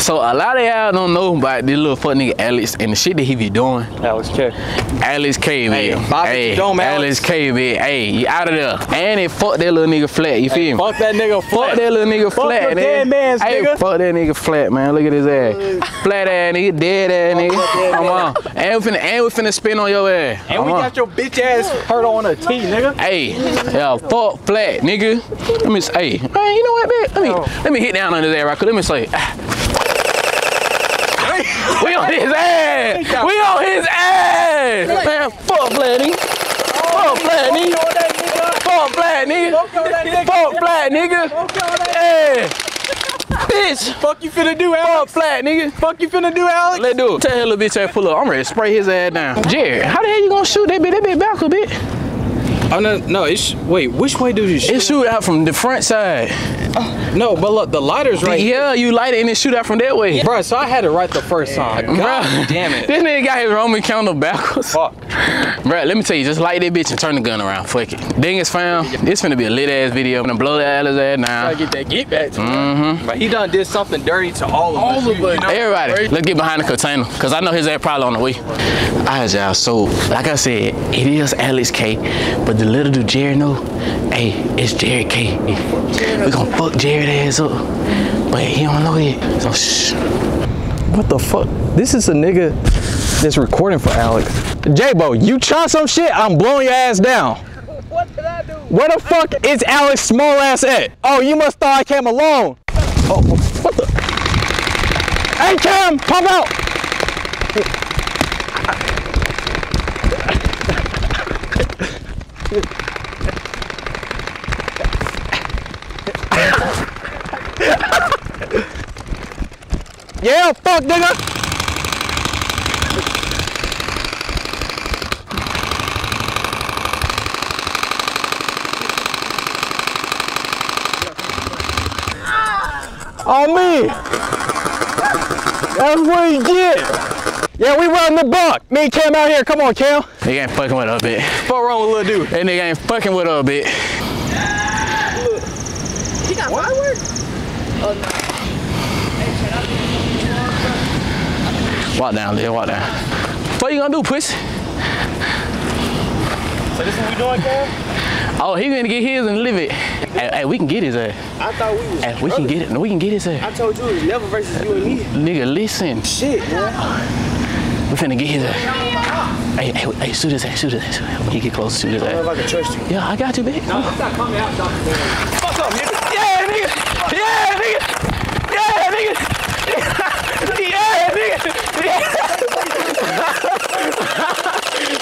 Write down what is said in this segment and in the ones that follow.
So a lot of y'all don't know about this little fuck nigga Alex and the shit that he be doing. Alex K. Alex K, man. Hey, Bobby hey, Dome, Alex. Alex K, man. Hey, you out of there. And it fuck that little nigga flat. You feel me? Fuck that nigga flat. Fuck that little nigga Fuck flat, your man. dead mans, hey, nigga. fuck that nigga flat, man. Look at his ass. flat ass nigga, dead ass nigga. Come on. And we finna, and we finna spin on your ass. And Come we on. got your bitch ass hurt on a T, nigga. Hey, yeah, fuck flat, nigga. Let me say, hey, man, you know what, man? Let me Oh. let me hit down on his ass right quick. Let me say, ah. we on his ass. We on his ass. Man, fuck flat, oh, nigga. Fuck flat, nigga. Fuck flat, nigga. Fuck flat, nigga. Hey, bitch. Fuck you finna do, Alex? Fuck flat, nigga. Fuck you finna do, Alex? Let's do it. Tell that little bitch ass pull up. I'm ready to spray his ass down. Jared, how the hell you gonna shoot that bitch? That bitch back a bit. Oh no, no. It's wait. Which way do you shoot? It shoot out from the front side. Oh. No, but look, the lighter's right. Yeah, you light it and it shoot out from that way. Bro, so I had it right the first time. God Bruh, damn it. This nigga got his Roman candle backwards. Fuck. Bruh, let me tell you, just light that bitch and turn the gun around. Fuck it. Ding is found. It's finna be a lit ass video. I'm gonna blow the Alice ass now. I now. get that get back to mm-hmm. But he done did something dirty to all of us. All of us. You know? Everybody, let's get behind the container, cause I know his ass probably on the way. Alright, y'all. So, like I said, it is Alex K, but the little do Jerry know, hey, it's Jerry K. We gonna fuck Jared ass up, but he don't know yet. So shh. What the fuck? This is a nigga that's recording for Alex. J-Bo, you try some shit, I'm blowing your ass down. What did I do? Where the fuck is Alex small ass at? Oh, you must thought I came alone. Oh, what the? Hey, Kam, pop out. yeah, fuck, nigga. On me. That's what you get. Yeah, we run the buck. Me and Kam out here. Come on, Kam. He ain't fucking with her a bit. Fuck wrong with little dude. That nigga ain't fucking with her a bit. He got fireworks? Oh, Down, Lil, walk down. What you gonna do, pussy? So this what we doing, Kam? Oh, he gonna get his and live it. Hey, hey, we can get his ass. I thought we was. Hey, we can get it. No, we can get his ass. I told you it was never versus you and me. Nigga, listen. Shit, man. We finna get his ass. Hey, hey, hey, shoot his ass, shoot his ass. When he get close, shoot his I don't know if I can trust you. Yeah, I got you, bitch. I'm not coming out, Dr. Fuck up, nigga. Yeah, nigga. Yeah, nigga. Yeah, nigga. Yeah, nigga. Yeah.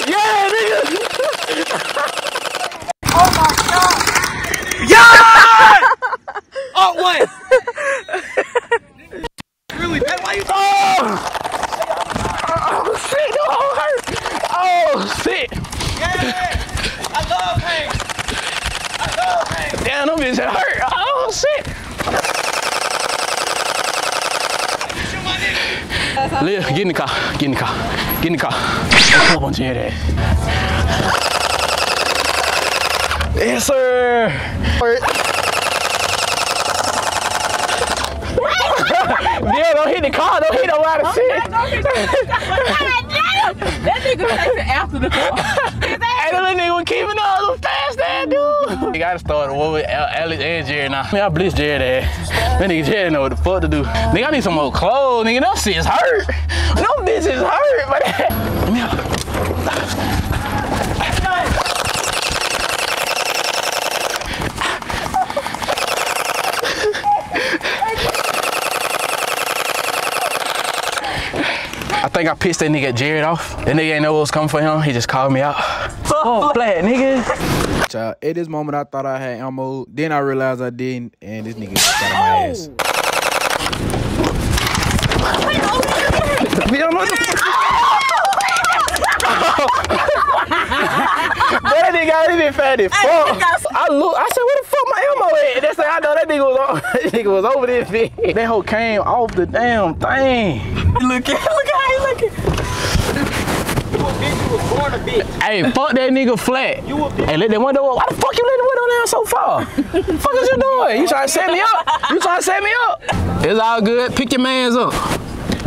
Yeah, nigga. Nigga. Liv, get in the car. Get in the car. Get in the car. Come up on your head. Yes, sir. yeah, don't hit the car. Don't hit nobody. Shit. That nigga takes it after the car. Dude. You gotta start war with Alex and Jerry now. Man, I blitz Jerry ass. That nigga Jerry know what the fuck to do. Nigga, I need some more clothes. Nigga, them shit's hurt. Them bitches hurt. But let me. I think I pissed that nigga Jared off. That nigga ain't know what was coming for him. He just called me out. Fuck flat, nigga. Child, uh, at this moment, I thought I had ammo. Then I realized I didn't, and this nigga got on my ass. We don't know what the fuck. That nigga got his fat as fuck. I look, I said, where the fuck my ammo at? That's how I know that nigga was on. that nigga was over this bitch. That hoe came off the damn thing. Look at, look at how he looking. a bitch. You was born a bitch. Hey, fuck that nigga flat. You a bitch. Hey, let that window up. Why the fuck you let the window down so far? fuck is you doing? You trying to set me up? You trying to set me up? It's all good. Pick your mans up.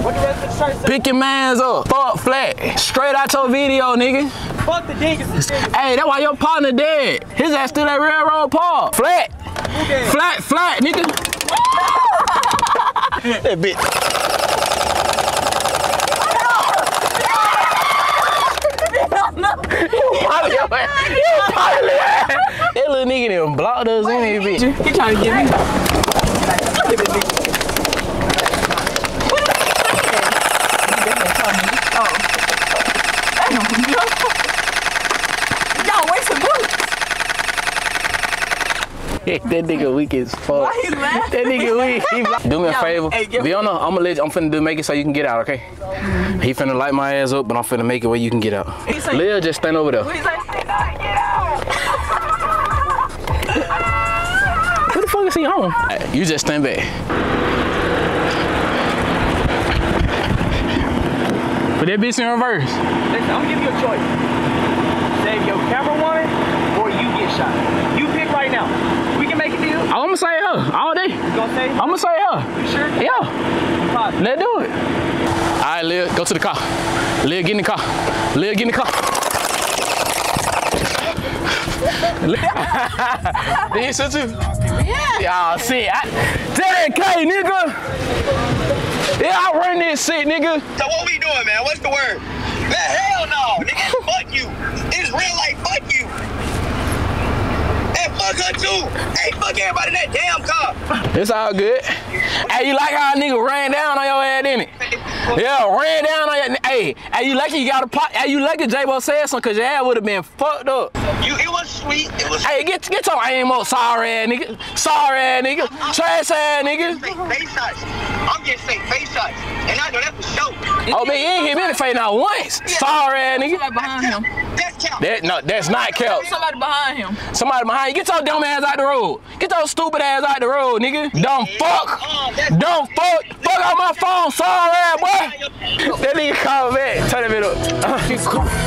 What the rest of the shirt say? Pick your mans up. Fuck flat. Straight out your video, nigga. Fuck the. Dingus. Hey, that's why your partner dead. His ass still at railroad park. Flat. Flat, flat, nigga. that bitch. Probably. You probably ass. That little nigga done blocked us in here, bitch. He trying to get me. Y'all wasting bullets. that nigga weak as fuck. Why he laughing? That nigga weak. Do me a favor. hey, give- Be on I'm gonna let you, I'm finna do make it so you can get out, okay? He finna light my ass up, but I'm finna make it where you can get out. He say- Lil, just stand over there. On? You just stand back. Put that bitch in reverse. Listen, I'm gonna give you a choice. Save your camerawoman or you get shot. You pick right now. We can make a deal. I'm gonna say her all day. You gonna say? I'm gonna say her. You sure? Yeah, let's do it. All right, Lil, go to the car. Lil, get in the car. Lil, get in the car. Did you shoot you? Yeah. Y'all see, I, tell that K, nigga. Yeah, I run this shit, nigga. So what we doing, man? What's the word? Man, hell no, nigga. fuck you. It's real like fuck you. And fuck her too. Hey, fuck everybody in that damn car. It's all good. Hey, you like how a nigga ran down on your head, didn't it? Yeah, ran down on your. Hey, hey, you lucky you got a pot. Hey, you lucky J-Bo said something, cause your ass would have been fucked up. You, it was sweet. It was Hey, get get your aim up, sorry ass nigga. Sorry ass nigga. Trash ass nigga. fake face shots. I'm just saying face shots. And I know that for sure. Oh, man, you ain't hit me in the face not once. Sorry ass nigga. Somebody behind him. That's count. That no, that's not kept. Somebody behind him. Somebody behind you. Get your dumb ass out the road. Get your stupid ass out the road, nigga. Dumb fuck. Oh, that's Dumb fuck. Fuck out my phone. Sorry ass boy. That nigga called back. Turn that bit up. Uh,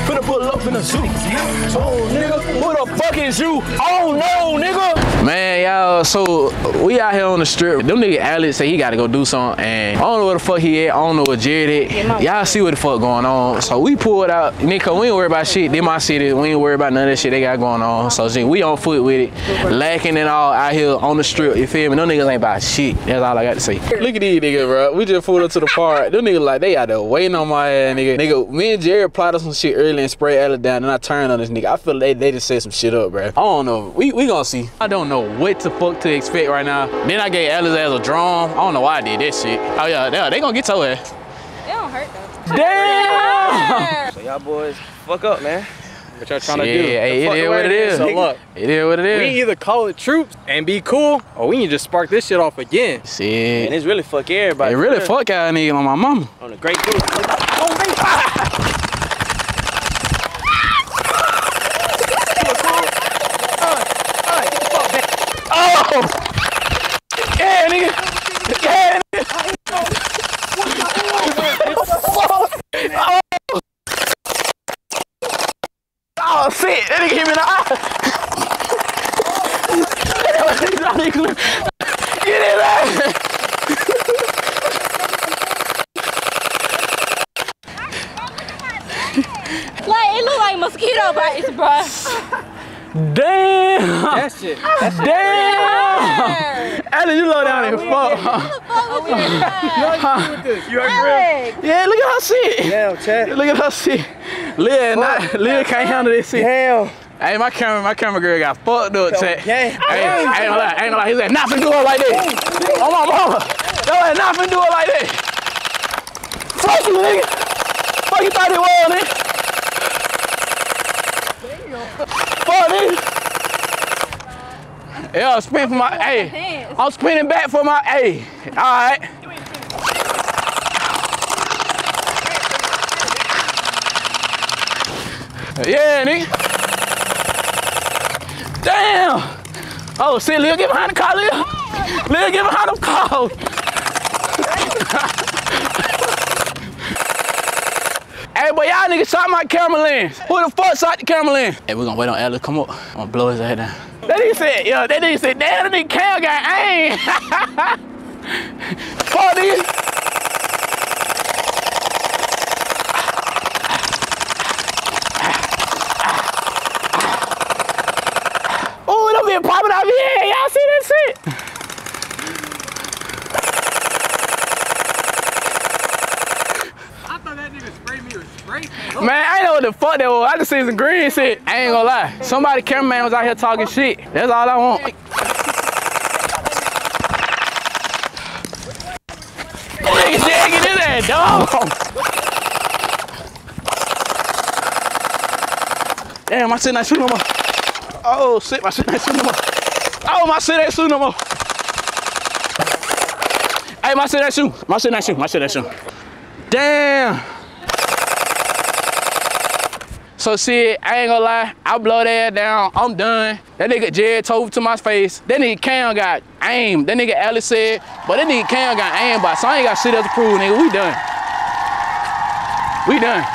finna pull up in a suit. Oh, nigga. Who the fuck is you? Oh, no, nigga. Man, y'all, so we out here on the strip. Them nigga Alex say he gotta go do something, and I don't know where the fuck he at. I don't know where Jared at. Y'all see what the fuck going on. So we pulled out. Nigga, we ain't worry about shit. They my city. We ain't worry about none of that shit they got going on. So shit, we on foot with it. Lacking and all out here on the strip. You feel me? Them niggas ain't about shit. That's all I got to say. Look at these niggas, bro. We just pulled up to the park. Them niggas like they out there waiting on my ass, nigga. Nigga, me and Jared plotted some shit early and sprayed Ella down, and I turned on this nigga. I feel like they, they just set some shit up, bro. I don't know. We we gonna see. I don't know what the fuck to expect right now. Then I gave Ella's ass a drum. I don't know why I did that shit. Oh yeah, they, they gonna get your ass. It don't hurt though. Damn! So y'all boys, fuck up, man. What y'all trying Yeah, to do? hey, The it fuck is the what way it is. So look, It is what it we either call it troops and be cool, or we can just spark this shit off again. Shit. And it's really fuck everybody. It really fuck out nigga on my mama. On a great group. Oh! Yeah, nigga. Yeah, nigga. Oh, shit. That nigga hit me in the eye. Get in there. Like it look like mosquito bites, bro. Damn. That shit. Damn. Alex, you low down as fuck. You heard real? Yeah, look at her shit. Damn, Chad. Look at her shit. Lil, not, Lil can't handle this shit. Damn. Hey, my camera, my camera girl got fucked up, Chad. Okay. Hey, I ain't gonna lie, ain't gonna lie. He said, not finna do it like that. Oh my mama. Yo, ain't not finna do it like that. Fuck you, nigga. Fuck you thought it was, nigga. Fuck, nigga. Yeah, spin for my, hey. I'm spinning back for my, hey. All right. Yeah, nigga. Damn. Oh, see, Lil, get behind the car, Lil. Lil, get behind the car. hey, boy, y'all niggas shot my camera lens. Who the fuck shot the camera lens? Hey, we gonna wait on to come up. I'm gonna blow his head down. That nigga said, yo, that nigga said, damn, that nigga Kam got aim. fuck nigga. Oh, them been popping out here. Y'all see that shit? I thought that nigga sprayed me with spray paint. Man, I ain't know what the fuck that was. I just seen some green shit. I ain't gonna lie. Somebody cameraman was out here talking shit. That's all I want. Nigga, get in there, dog. Damn, my shit not shooting no more. Oh shit, my shit not shooting no more. Oh, my shit ain't shooting no more. Hey, my shit ain't shooting. My shit not shooting. My shit ain't shooting. Damn. So shit, I ain't gonna lie, I blow that down, I'm done. That nigga Jed told to my face. That nigga Kam got aim. That nigga Alice said, but that nigga Kam got aim by. So I ain't got shit else to prove, nigga. We done. We done.